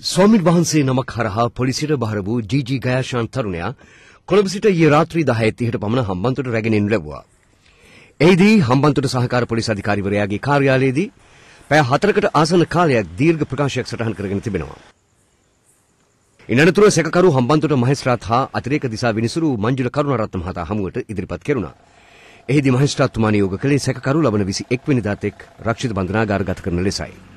ස්වාමින් වහන්සේ නමක් හරහා පොලිසියට බහර වූ ජී.ජී. ගයාශාන් තරුණයා කොළඹ සිට ඊයේ රාත්‍රී 10:30ට පමණ හම්බන්තොට රැගෙන එනු ලැබුවා. එහිදී හම්බන්තොට සහකාර පොලිස් අධිකාරිවරයාගේ කාර්යාලයේදී පැය 4කට ආසන්න කාලයක් දීර්ඝ ප්‍රකාශයක් සටහන් කරගෙන තිබෙනවා. ඉනනතුර සැකකරු හම්බන්තොට මහේස්ත්‍රාත් හා අතිරේක දිසා විනිසුරු මංජුල කරුණාරත්න මහතා හමුවට ඉදිරිපත් කෙරුණා. එහිදී මහේස්ත්‍රාත්තුමා නියෝග කළේ සැකකරු ලබන 21 වෙනිදාත් එක් රක්ෂිත බන්ධනාගාරගත කරන ලෙසයි.